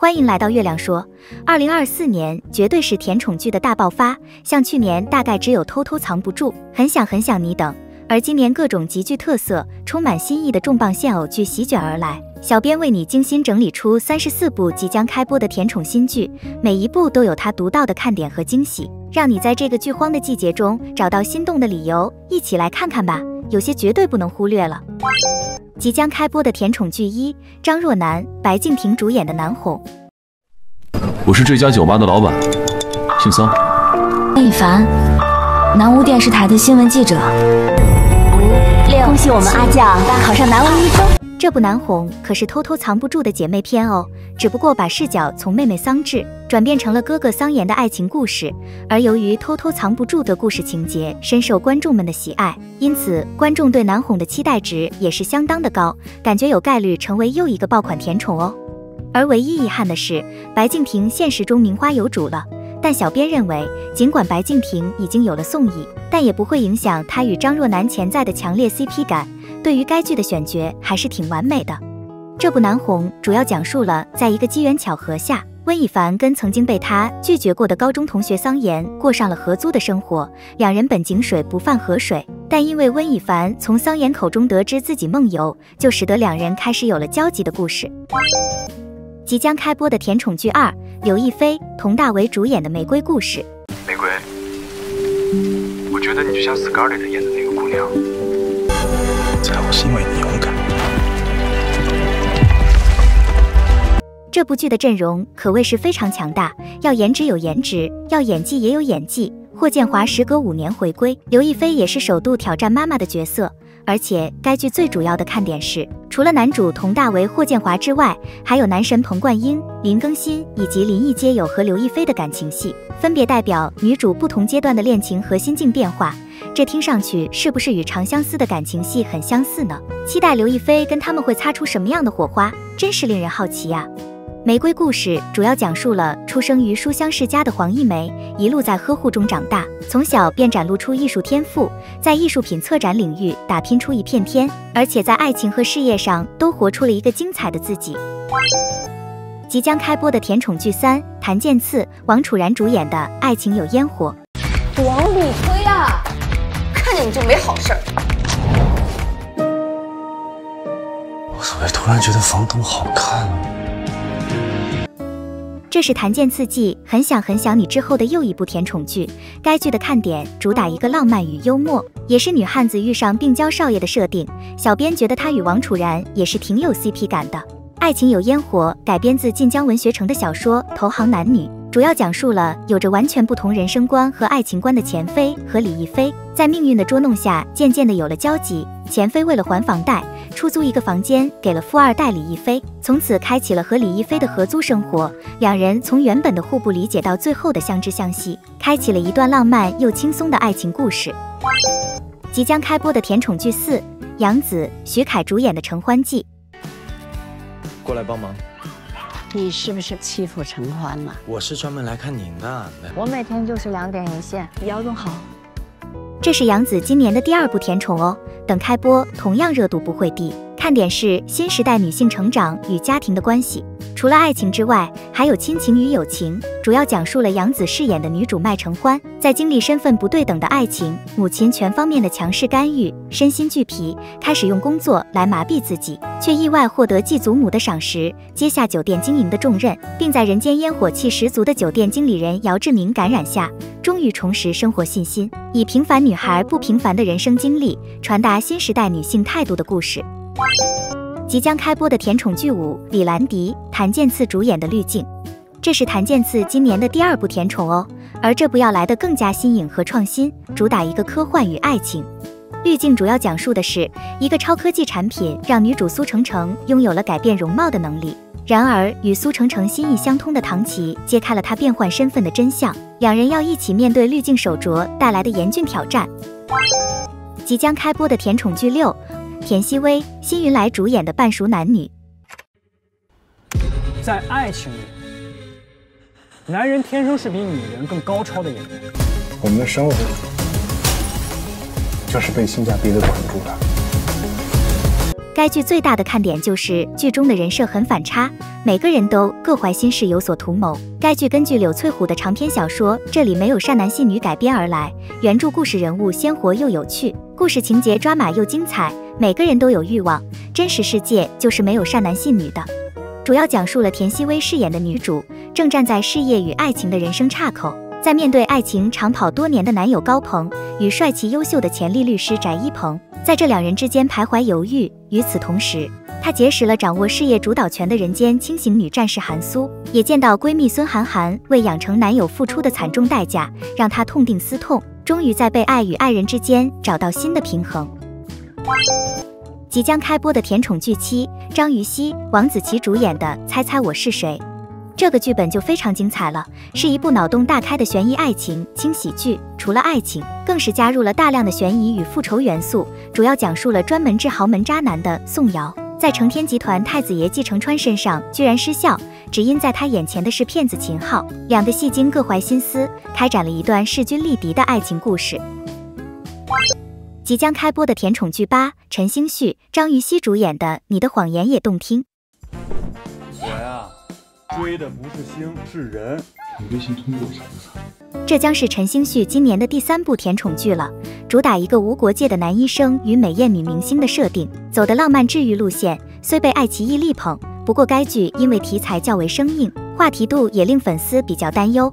欢迎来到月亮说。二零二四年绝对是甜宠剧的大爆发，像去年大概只有偷偷藏不住、很想很想你等，而今年各种极具特色、充满新意的重磅现偶剧席卷而来。小编为你精心整理出三十四部即将开播的甜宠新剧，每一部都有它独到的看点和惊喜，让你在这个剧荒的季节中找到心动的理由。一起来看看吧，有些绝对不能忽略了。即将开播的甜宠剧一，张若楠、白敬亭主演的《难哄》。我是这家酒吧的老板，姓桑。温以凡，南吴电视台的新闻记者。五六，恭喜我们阿酱考上南吴一中。这部《难哄》可是偷偷藏不住的姐妹篇哦，只不过把视角从妹妹桑稚转变成了哥哥桑延的爱情故事。而由于偷偷藏不住的故事情节深受观众们的喜爱，因此观众对《难哄》的期待值也是相当的高，感觉有概率成为又一个爆款甜宠哦。而唯一遗憾的是，白敬亭现实中名花有主了。但小编认为，尽管白敬亭已经有了宋轶，但也不会影响他与张若楠潜在的强烈 CP 感。对于该剧的选角还是挺完美的。这部《难哄》主要讲述了在一个机缘巧合下，温以凡跟曾经被他拒绝过的高中同学桑延过上了合租的生活。两人本井水不犯河水，但因为温以凡从桑延口中得知自己梦游，就使得两人开始有了交集的故事。即将开播的甜宠剧二，刘亦菲、佟大为主演的《玫瑰故事》。玫瑰，我觉得你就像 Scarlett 演的那个姑娘。在乎是因为你勇敢。这部剧的阵容可谓是非常强大，要颜值有颜值，要演技也有演技。霍建华时隔五年回归，刘亦菲也是首度挑战妈妈的角色。而且该剧最主要的看点是，除了男主佟大为、霍建华之外，还有男神彭冠英、林更新以及林毅皆有和刘亦菲的感情戏，分别代表女主不同阶段的恋情和心境变化。这听上去是不是与《长相思》的感情戏很相似呢？期待刘亦菲跟他们会擦出什么样的火花，真是令人好奇呀！《玫瑰故事》主要讲述了出生于书香世家的黄一梅，一路在呵护中长大，从小便展露出艺术天赋，在艺术品策展领域打拼出一片天，而且在爱情和事业上都活出了一个精彩的自己。即将开播的甜宠剧三，谭健次、王楚然主演的《爱情有烟火》。往里推啊！你就没好事儿。我怎么突然觉得房东好看？这是谭健次继《很想很想你》之后的又一部甜宠剧。该剧的看点主打一个浪漫与幽默，也是女汉子遇上病娇少爷的设定。小编觉得他与王楚然也是挺有 CP 感的。《爱情有烟火》改编自晋江文学城的小说《投行男女》。主要讲述了有着完全不同人生观和爱情观的钱飞和李亦菲，在命运的捉弄下，渐渐的有了交集。钱飞为了还房贷，出租一个房间给了富二代李亦菲，从此开启了和李亦菲的合租生活。两人从原本的互不理解到最后的相知相惜，开启了一段浪漫又轻松的爱情故事。即将开播的甜宠剧四，杨紫、徐凯主演的《承欢记》。过来帮忙。你是不是欺负陈欢了？我是专门来看您的。我每天就是两点一线，姚总好。这是杨紫今年的第二部甜宠哦，等开播同样热度不会低。看点是新时代女性成长与家庭的关系。除了爱情之外，还有亲情与友情。主要讲述了杨紫饰演的女主麦承欢，在经历身份不对等的爱情、母亲全方面的强势干预，身心俱疲，开始用工作来麻痹自己，却意外获得继祖母的赏识，接下酒店经营的重任，并在人间烟火气十足的酒店经理人姚志明感染下，终于重拾生活信心，以平凡女孩不平凡的人生经历，传达新时代女性态度的故事。即将开播的甜宠剧五，李兰迪、谭健次主演的《滤镜》，这是谭健次今年的第二部甜宠哦。而这部要来的更加新颖和创新，主打一个科幻与爱情。《滤镜》主要讲述的是一个超科技产品让女主苏橙橙拥有了改变容貌的能力，然而与苏程程心意相通的唐琪揭开了他变换身份的真相，两人要一起面对滤镜手镯带来的严峻挑战。即将开播的甜宠剧六。田曦薇、辛云来主演的《半熟男女》。在爱情里，男人天生是比女人更高超的演员。我们的生活就是被性价比的捆住的。该剧最大的看点就是剧中的人设很反差，每个人都各怀心事，有所图谋。该剧根据柳翠虎的长篇小说《这里没有善男信女》改编而来，原著故事人物鲜活又有趣，故事情节抓马又精彩，每个人都有欲望。真实世界就是没有善男信女的。主要讲述了田曦薇饰演的女主正站在事业与爱情的人生岔口，在面对爱情长跑多年的男友高鹏与帅气优秀的潜力律师翟一鹏。在这两人之间徘徊犹豫。与此同时，她结识了掌握事业主导权的人间清醒女战士韩苏，也见到闺蜜孙涵涵为养成男友付出的惨重代价，让她痛定思痛，终于在被爱与爱人之间找到新的平衡。即将开播的甜宠剧七，张予曦、王子奇主演的《猜猜我是谁》。这个剧本就非常精彩了，是一部脑洞大开的悬疑爱情轻喜剧。除了爱情，更是加入了大量的悬疑与复仇元素。主要讲述了专门治豪门渣男的宋瑶，在成天集团太子爷季承川身上居然失效，只因在他眼前的是骗子秦昊。两个戏精各怀心思，开展了一段势均力敌的爱情故事。即将开播的甜宠剧八，陈星旭、张予曦主演的《你的谎言也动听》。我呀。追的不是星，是人。你微信通过啥这将是陈星旭今年的第三部甜宠剧了，主打一个无国界的男医生与美艳女明星的设定，走的浪漫治愈路线，虽被爱奇艺力捧，不过该剧因为题材较为生硬，话题度也令粉丝比较担忧。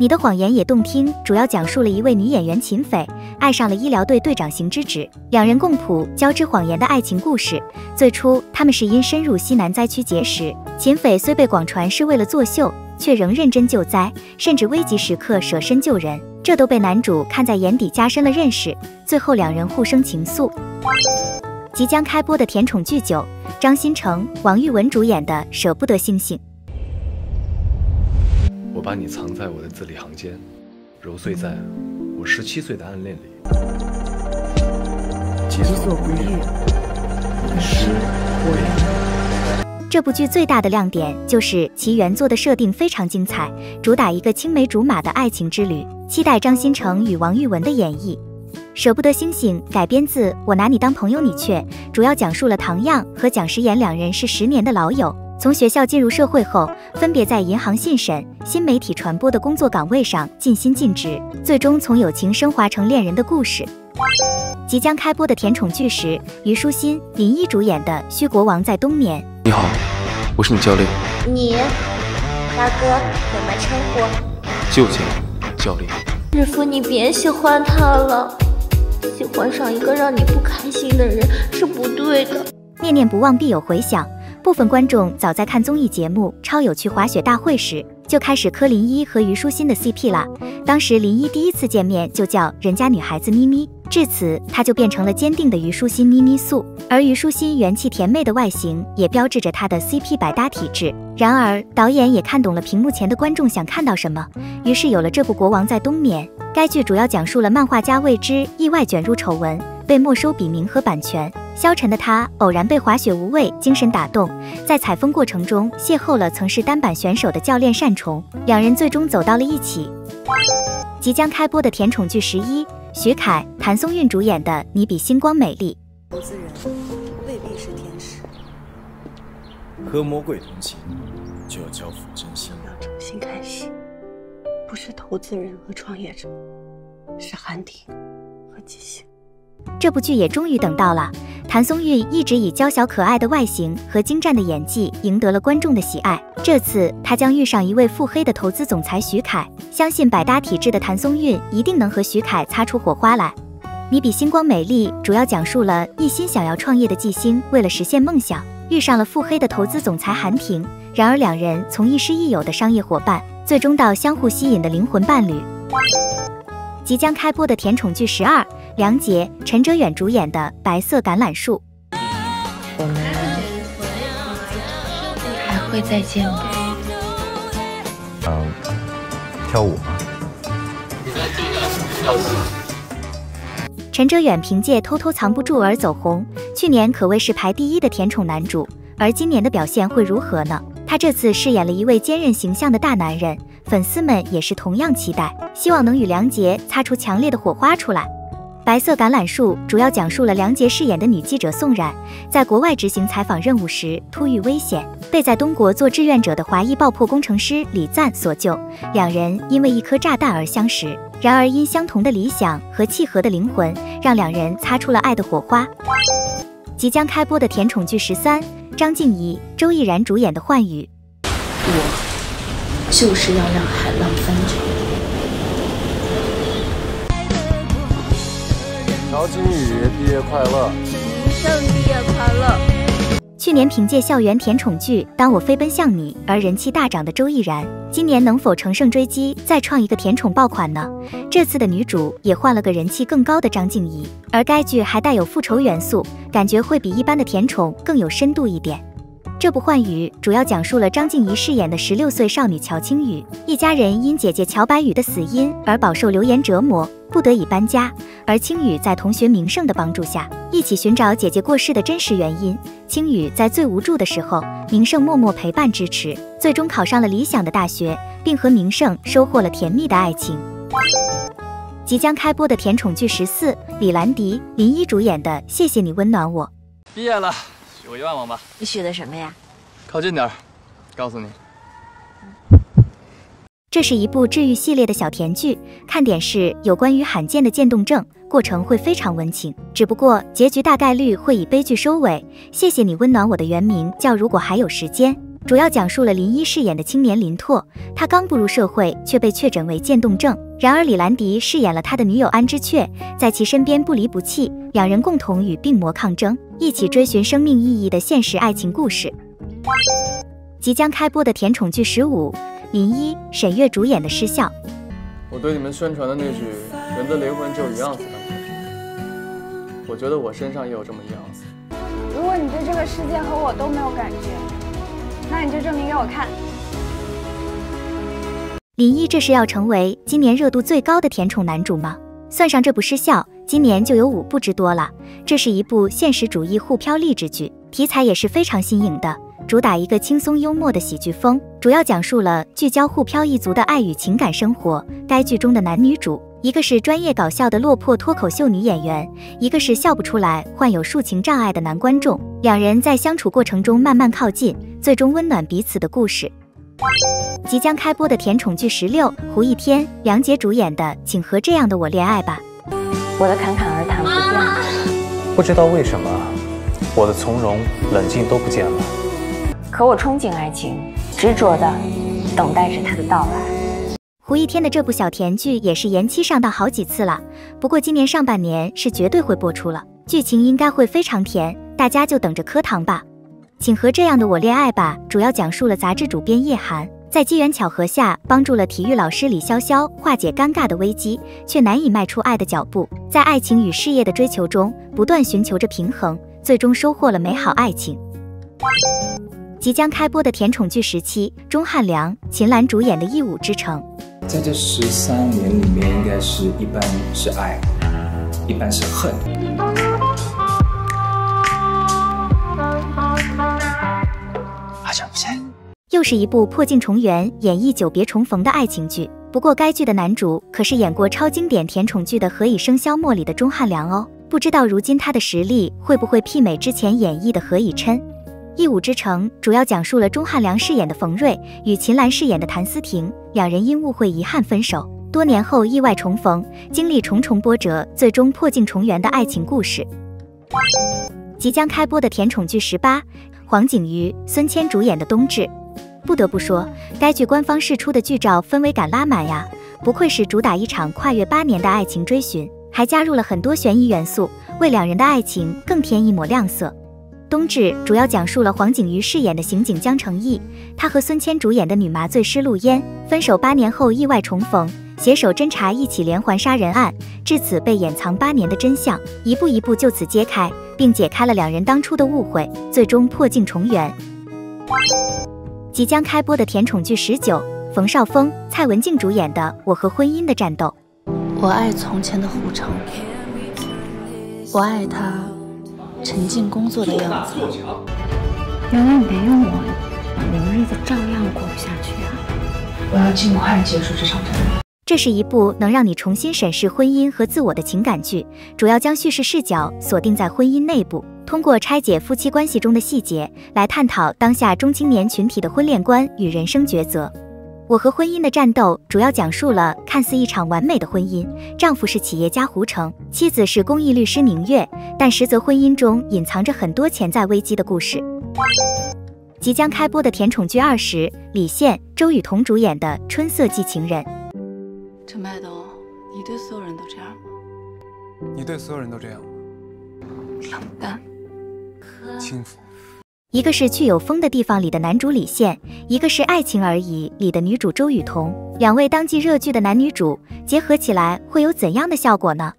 你的谎言也动听，主要讲述了一位女演员秦斐爱上了医疗队队长邢之芷，两人共谱交织谎言的爱情故事。最初他们是因深入西南灾区结识，秦斐虽被广传是为了作秀，却仍认真救灾，甚至危急时刻舍身救人，这都被男主看在眼底，加深了认识。最后两人互生情愫。即将开播的甜宠剧九，张新成、王玉雯主演的《舍不得星星》。我把你藏在我的字里行间，揉碎在我十七岁的暗恋里。己所不欲，勿施于人。这部剧最大的亮点就是其原作的设定非常精彩，主打一个青梅竹马的爱情之旅。期待张新成与王玉雯的演绎。舍不得星星改编自《我拿你当朋友你却》，主要讲述了唐漾和蒋时言两人是十年的老友。从学校进入社会后，分别在银行信审、新媒体传播的工作岗位上尽心尽职，最终从友情升华成恋人的故事。即将开播的甜宠剧时，虞书欣、林一主演的《虚国王在冬眠》。你好，我是你教练。你，大哥怎么称呼？就叫教练。日夫，你别喜欢他了，喜欢上一个让你不开心的人是不对的。念念不忘，必有回响。部分观众早在看综艺节目《超有趣滑雪大会》时，就开始磕林一和虞书欣的 CP 了。当时林一第一次见面就叫人家女孩子咪咪，至此他就变成了坚定的虞书欣咪咪素。而虞书欣元气甜妹的外形也标志着她的 CP 百搭体质。然而导演也看懂了屏幕前的观众想看到什么，于是有了这部《国王在冬眠》。该剧主要讲述了漫画家未知意外卷入丑闻，被没收笔名和版权。消沉的他偶然被滑雪无畏精神打动，在采风过程中邂逅了曾是单板选手的教练单崇，两人最终走到了一起。即将开播的甜宠剧十一，徐凯、谭松韵主演的《你比星光美丽》。投资人未必是天使，和魔鬼同行就要交付真心。要重新开始，不是投资人和创业者，是韩婷和即兴。这部剧也终于等到了。谭松韵一直以娇小可爱的外形和精湛的演技赢得了观众的喜爱。这次她将遇上一位腹黑的投资总裁徐凯，相信百搭体质的谭松韵一定能和徐凯擦出火花来。你比星光美丽主要讲述了一心想要创业的季星为了实现梦想，遇上了腹黑的投资总裁韩婷。然而两人从亦师亦友的商业伙伴，最终到相互吸引的灵魂伴侣。即将开播的甜宠剧十二。梁洁、陈哲远主演的《白色橄榄树》，我们还会再见吗？嗯，跳舞吗？陈哲远凭借《偷偷藏不住》而走红，去年可谓是排第一的甜宠男主，而今年的表现会如何呢？他这次饰演了一位坚韧形象的大男人，粉丝们也是同样期待，希望能与梁洁擦出强烈的火花出来。白色橄榄树主要讲述了梁洁饰演的女记者宋冉，在国外执行采访任务时突遇危险，被在东国做志愿者的华裔爆破工程师李赞所救。两人因为一颗炸弹而相识，然而因相同的理想和契合的灵魂，让两人擦出了爱的火花。即将开播的甜宠剧十三，张婧仪、周翊然主演的《幻语》。我就是要让海浪翻卷。曹金宇毕业快乐，吴胜毕业快乐。去年凭借校园甜宠剧《当我飞奔向你》而人气大涨的周翊然，今年能否乘胜追击，再创一个甜宠爆款呢？这次的女主也换了个人气更高的张婧仪，而该剧还带有复仇元素，感觉会比一般的甜宠更有深度一点。这部《幻雨》主要讲述了张婧仪饰演的十六岁少女乔青雨，一家人因姐姐乔白雨的死因而饱受流言折磨。不得已搬家，而青雨在同学明胜的帮助下，一起寻找姐姐过世的真实原因。青雨在最无助的时候，明胜默默陪伴支持，最终考上了理想的大学，并和明胜收获了甜蜜的爱情。即将开播的甜宠剧十四，李兰迪、林一主演的《谢谢你温暖我》。毕业了，许个愿望吧。你许的什么呀？靠近点儿，告诉你。这是一部治愈系列的小甜剧，看点是有关于罕见的渐冻症，过程会非常温情，只不过结局大概率会以悲剧收尾。谢谢你温暖我的原名叫如果还有时间，主要讲述了林一饰演的青年林拓，他刚步入社会却被确诊为渐冻症，然而李兰迪饰演了他的女友安之雀，在其身边不离不弃，两人共同与病魔抗争，一起追寻生命意义的现实爱情故事。即将开播的甜宠剧十五。林一、沈月主演的《失效》，我对你们宣传的那句“人的灵魂只有一样子”。我觉得我身上也有这么一样子。如果你对这个世界和我都没有感觉，那你就证明给我看。林一这是要成为今年热度最高的甜宠男主吗？算上这部《失效》，今年就有五部之多了。这是一部现实主义互漂励志剧，题材也是非常新颖的。主打一个轻松幽默的喜剧风，主要讲述了聚焦沪漂一族的爱与情感生活。该剧中的男女主，一个是专业搞笑的落魄脱口秀女演员，一个是笑不出来、患有抒情障碍的男观众。两人在相处过程中慢慢靠近，最终温暖彼此的故事。即将开播的甜宠剧十六，胡一天、梁洁主演的《请和这样的我恋爱吧》。我的侃侃而谈不见了，不知道为什么，我的从容冷静都不见了。可我憧憬爱情，执着的等待着它的到来。胡一天的这部小甜剧也是延期上档好几次了，不过今年上半年是绝对会播出了，剧情应该会非常甜，大家就等着磕糖吧。请和这样的我恋爱吧，主要讲述了杂志主编叶寒在机缘巧合下帮助了体育老师李潇潇化解尴尬的危机，却难以迈出爱的脚步，在爱情与事业的追求中不断寻求着平衡，最终收获了美好爱情。即将开播的甜宠剧时期，钟汉良、秦岚主演的《一舞之城》。在这十三年里面，应该是一半是爱，一半是恨。又是一部破镜重圆、演绎久别重逢的爱情剧。不过该剧的男主可是演过超经典甜宠剧的《何以笙箫默》里的钟汉良哦。不知道如今他的实力会不会媲美之前演绎的何以琛？《一舞之城》主要讲述了钟汉良饰演的冯瑞与秦岚饰演的谭思婷两人因误会遗憾分手，多年后意外重逢，经历重重波折，最终破镜重圆的爱情故事。即将开播的甜宠剧十八，黄景瑜、孙谦主演的《冬至》。不得不说，该剧官方释出的剧照氛围感拉满呀，不愧是主打一场跨越八年的爱情追寻，还加入了很多悬疑元素，为两人的爱情更添一抹亮色。冬至主要讲述了黄景瑜饰演的刑警江成义，他和孙谦主演的女麻醉师陆嫣分手八年后意外重逢，携手侦查一起连环杀人案，至此被掩藏八年的真相一步一步就此揭开，并解开了两人当初的误会，最终破镜重圆。即将开播的甜宠剧十九，冯绍峰、蔡文静主演的《我和婚姻的战斗》。我爱从前的胡成，我爱他。沉浸工作的样子，原来没有我，你们日子照样过不下去啊！我要尽快结束这场战斗。这是一部能让你重新审视婚姻和自我的情感剧，主要将叙事视角锁定在婚姻内部，通过拆解夫妻关系中的细节，来探讨当下中青年群体的婚恋观与人生抉择。我和婚姻的战斗主要讲述了看似一场完美的婚姻，丈夫是企业家胡成，妻子是公益律师宁月，但实则婚姻中隐藏着很多潜在危机的故事。即将开播的甜宠剧《二十》，李现、周雨彤主演的《春色寄情人》。陈麦冬，你对所有人都这样吗？你对所有人都这样吗？冷淡，轻浮。一个是去有风的地方里的男主李现，一个是爱情而已里的女主周雨彤。两位当季热剧的男女主结合起来会有怎样的效果呢？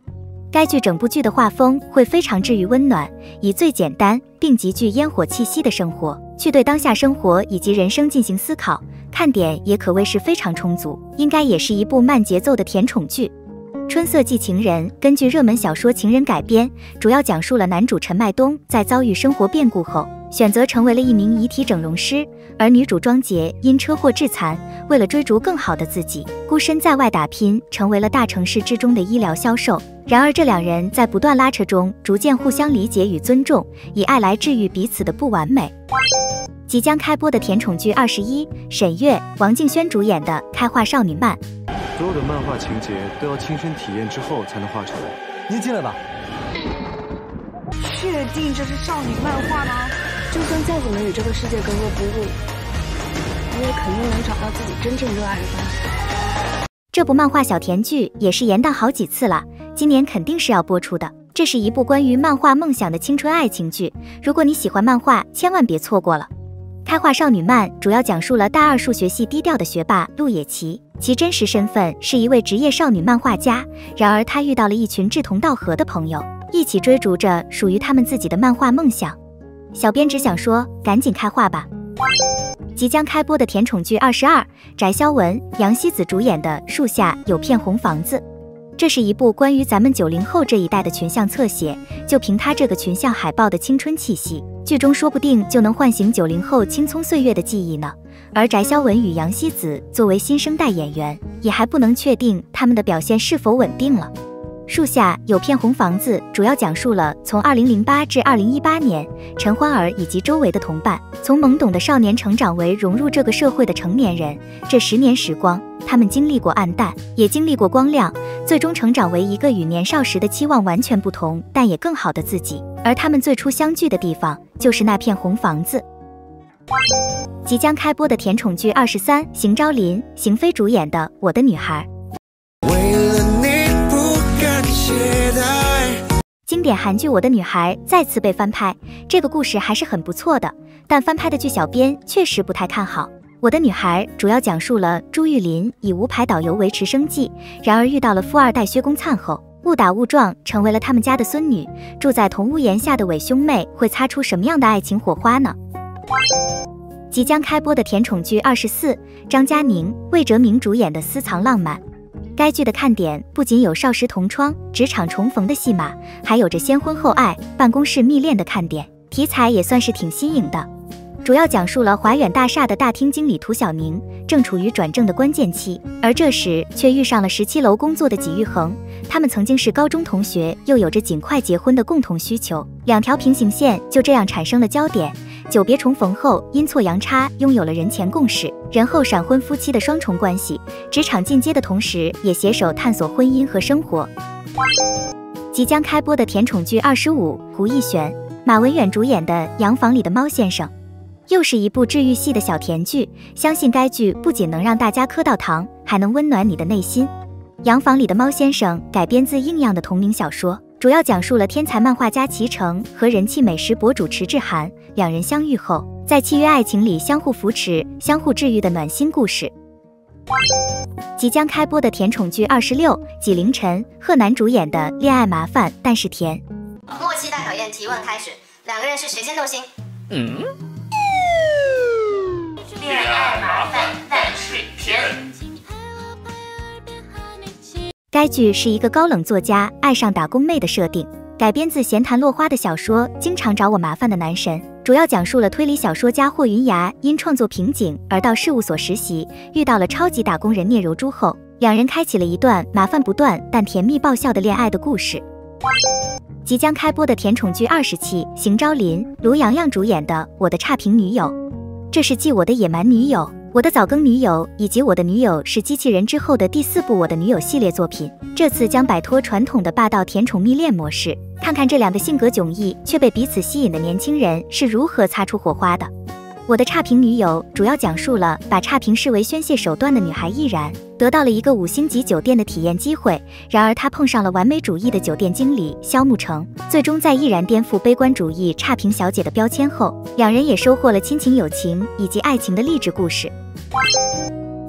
该剧整部剧的画风会非常治愈温暖，以最简单并极具烟火气息的生活去对当下生活以及人生进行思考。看点也可谓是非常充足，应该也是一部慢节奏的甜宠剧。《春色寄情人》根据热门小说《情人》改编，主要讲述了男主陈麦冬在遭遇生活变故后，选择成为了一名遗体整容师，而女主庄洁因车祸致残，为了追逐更好的自己，孤身在外打拼，成为了大城市之中的医疗销售。然而，这两人在不断拉扯中，逐渐互相理解与尊重，以爱来治愈彼此的不完美。即将开播的甜宠剧《二十一》，沈月、王敬轩主演的《开画少女漫》。所有的漫画情节都要亲身体验之后才能画出来。您进来吧。确定这是少女漫画吗？就算再怎么与这个世界格格不入，你也肯定能找到自己真正热爱的东西。这部漫画小甜剧也是延档好几次了，今年肯定是要播出的。这是一部关于漫画梦想的青春爱情剧，如果你喜欢漫画，千万别错过了。开画少女漫主要讲述了大二数学系低调的学霸陆野琪，其真实身份是一位职业少女漫画家。然而她遇到了一群志同道合的朋友，一起追逐着属于他们自己的漫画梦想。小编只想说，赶紧开画吧！即将开播的甜宠剧《二十二》，翟潇闻、杨希子主演的《树下有片红房子》。这是一部关于咱们九零后这一代的群像侧写，就凭他这个群像海报的青春气息，剧中说不定就能唤醒九零后青葱岁月的记忆呢。而翟潇闻与杨希子作为新生代演员，也还不能确定他们的表现是否稳定了。树下有片红房子，主要讲述了从二零零八至二零一八年，陈欢儿以及周围的同伴，从懵懂的少年成长为融入这个社会的成年人。这十年时光，他们经历过暗淡，也经历过光亮，最终成长为一个与年少时的期望完全不同，但也更好的自己。而他们最初相聚的地方，就是那片红房子。即将开播的甜宠剧《二十三》，邢昭林、邢菲主演的《我的女孩》。经典韩剧《我的女孩》再次被翻拍，这个故事还是很不错的，但翻拍的剧小编确实不太看好。《我的女孩》主要讲述了朱玉林以无牌导游维持生计，然而遇到了富二代薛公灿后，误打误撞成为了他们家的孙女。住在同屋檐下的伪兄妹会擦出什么样的爱情火花呢？即将开播的甜宠剧《二十四》，张嘉宁、魏哲鸣主演的私藏浪漫。该剧的看点不仅有少时同窗、职场重逢的戏码，还有着先婚后爱、办公室蜜恋的看点，题材也算是挺新颖的。主要讲述了华远大厦的大厅经理涂晓宁正处于转正的关键期，而这时却遇上了十七楼工作的纪玉恒。他们曾经是高中同学，又有着尽快结婚的共同需求，两条平行线就这样产生了交点。久别重逢后，阴错阳差拥有了人前共识、人后闪婚夫妻的双重关系，职场进阶的同时，也携手探索婚姻和生活。即将开播的甜宠剧《二十五》，胡逸璇、马文远主演的《洋房里的猫先生》，又是一部治愈系的小甜剧。相信该剧不仅能让大家磕到糖，还能温暖你的内心。《洋房里的猫先生》改编自应样的同名小说。主要讲述了天才漫画家齐成和人气美食博主迟志涵两人相遇后，在契约爱情里相互扶持、相互治愈的暖心故事。即将开播的甜宠剧《二十六》，纪凌尘、贺楠主演的恋爱麻烦但是甜。默契大考验提问开始，两个人是谁先动心？嗯。恋爱麻烦但是甜。该剧是一个高冷作家爱上打工妹的设定，改编自闲谈落花的小说《经常找我麻烦的男神》，主要讲述了推理小说家霍云崖因创作瓶颈而到事务所实习，遇到了超级打工人聂柔珠后，两人开启了一段麻烦不断但甜蜜爆笑的恋爱的故事。即将开播的甜宠剧二十期，邢昭林、卢洋洋主演的《我的差评女友》，这是继《我的野蛮女友》。我的早更女友以及我的女友是机器人之后的第四部我的女友系列作品，这次将摆脱传统的霸道甜宠蜜恋模式，看看这两个性格迥异却被彼此吸引的年轻人是如何擦出火花的。我的差评女友主要讲述了把差评视为宣泄手段的女孩易然，得到了一个五星级酒店的体验机会，然而她碰上了完美主义的酒店经理肖慕成，最终在易然颠覆悲观主义差评小姐的标签后，两人也收获了亲情、友情以及爱情的励志故事。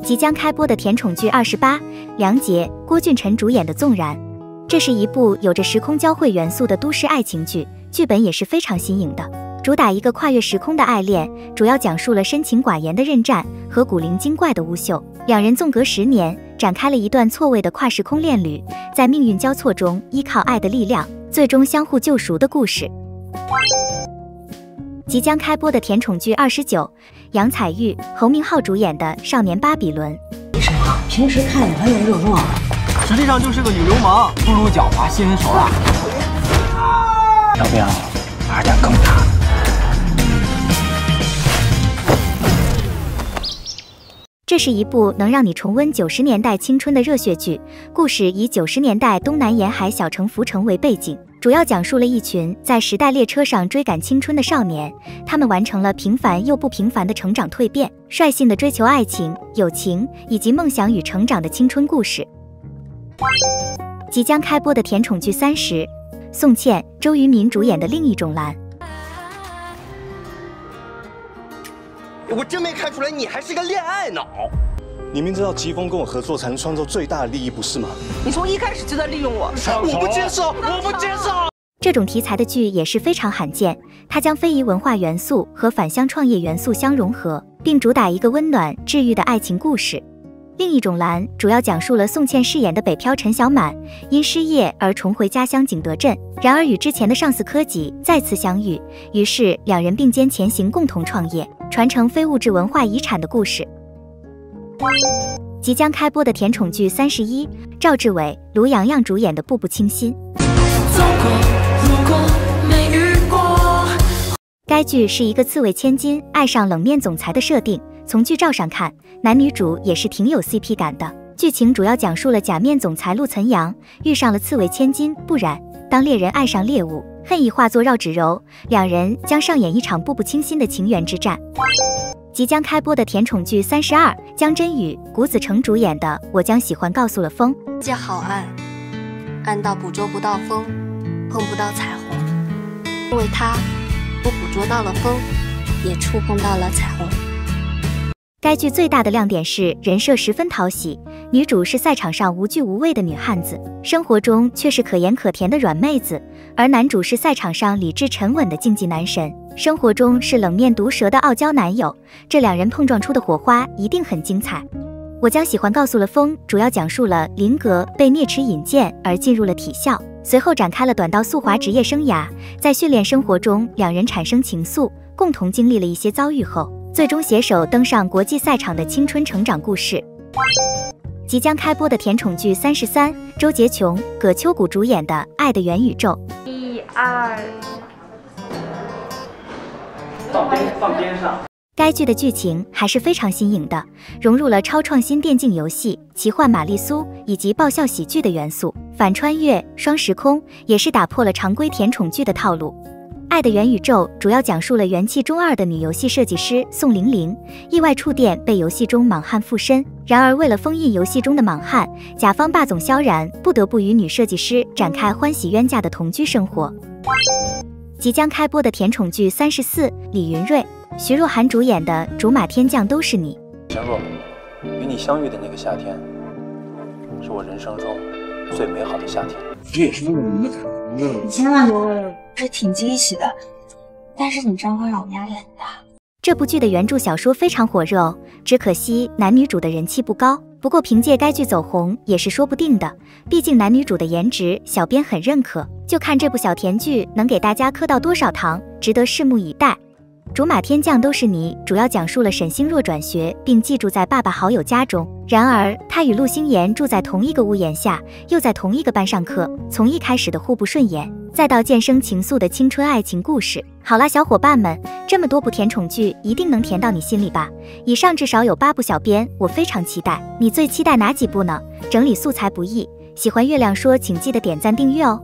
即将开播的甜宠剧二十八，梁洁、郭俊辰主演的《纵然》，这是一部有着时空交汇元素的都市爱情剧，剧本也是非常新颖的。主打一个跨越时空的爱恋，主要讲述了深情寡言的任战和古灵精怪的乌秀两人纵隔十年展开了一段错位的跨时空恋侣，在命运交错中依靠爱的力量，最终相互救赎的故事。即将开播的甜宠剧二十九，杨采钰、侯明昊主演的《少年巴比伦》。平时看你很有热络，实际上就是个女流氓，不如狡猾心狠手辣。要不要玩点更大？这是一部能让你重温九十年代青春的热血剧，故事以九十年代东南沿海小城浮城为背景，主要讲述了一群在时代列车上追赶青春的少年，他们完成了平凡又不平凡的成长蜕变，率性的追求爱情、友情以及梦想与成长的青春故事。即将开播的甜宠剧三十，宋茜、周渝民主演的另一种蓝。我真没看出来，你还是个恋爱脑。你明知道疾风跟我合作才能创造最大的利益，不是吗？你从一开始就在利用我，我不接受，我不接受。这种题材的剧也是非常罕见，它将非遗文化元素和返乡创业元素相融合，并主打一个温暖治愈的爱情故事。另一种蓝主要讲述了宋茜饰演的北漂陈小满因失业而重回家乡景德镇，然而与之前的上司柯己再次相遇，于是两人并肩前行，共同创业，传承非物质文化遗产的故事。即将开播的甜宠剧三十一，赵志伟、卢洋洋主演的《步步惊心》。该剧是一个刺猬千金爱上冷面总裁的设定。从剧照上看，男女主也是挺有 CP 感的。剧情主要讲述了假面总裁陆岑阳遇上了刺猬千金不染，当猎人爱上猎物，恨意化作绕指柔，两人将上演一场步步惊心的情缘之战。即将开播的甜宠剧三十二，姜真宇、谷子成主演的《我将喜欢告诉了风》。界好暗，暗到捕捉不到风，碰不到彩虹。因为他，我捕捉到了风，也触碰到了彩虹。该剧最大的亮点是人设十分讨喜，女主是赛场上无惧无畏的女汉子，生活中却是可盐可甜的软妹子；而男主是赛场上理智沉稳的竞技男神，生活中是冷面毒舌的傲娇男友。这两人碰撞出的火花一定很精彩。我将喜欢告诉了风，主要讲述了林格被聂池引荐而进入了体校，随后展开了短道速滑职业生涯。在训练生活中，两人产生情愫，共同经历了一些遭遇后。最终携手登上国际赛场的青春成长故事。即将开播的甜宠剧三十三，周洁琼、葛秋谷主演的《爱的元宇宙》。一二，放边放边上。该剧的剧情还是非常新颖的，融入了超创新电竞游戏、奇幻玛丽苏以及爆笑喜剧的元素，反穿越、双时空，也是打破了常规甜宠剧的套路。《爱的元宇宙》主要讲述了元气中二的女游戏设计师宋玲玲意外触电被游戏中莽汉附身，然而为了封印游戏中的莽汉，甲方霸总萧然不得不与女设计师展开欢喜冤家的同居生活。即将开播的甜宠剧三十四，李云睿、徐若涵主演的《竹马天降都是你》。贤若，与你相遇的那个夏天，是我人生中最美好的夏天。这也是为了你们千万别为了。是挺惊喜的，但是你这样会让我压力很大。这部剧的原著小说非常火热哦，只可惜男女主的人气不高。不过凭借该剧走红也是说不定的，毕竟男女主的颜值，小编很认可。就看这部小甜剧能给大家磕到多少糖，值得拭目以待。竹马天降都是你，主要讲述了沈星若转学并寄住在爸爸好友家中。然而，他与陆星言住在同一个屋檐下，又在同一个班上课，从一开始的互不顺眼，再到渐生情愫的青春爱情故事。好啦，小伙伴们，这么多部甜宠剧一定能甜到你心里吧？以上至少有八部，小编我非常期待。你最期待哪几部呢？整理素材不易，喜欢月亮说，请记得点赞订阅哦。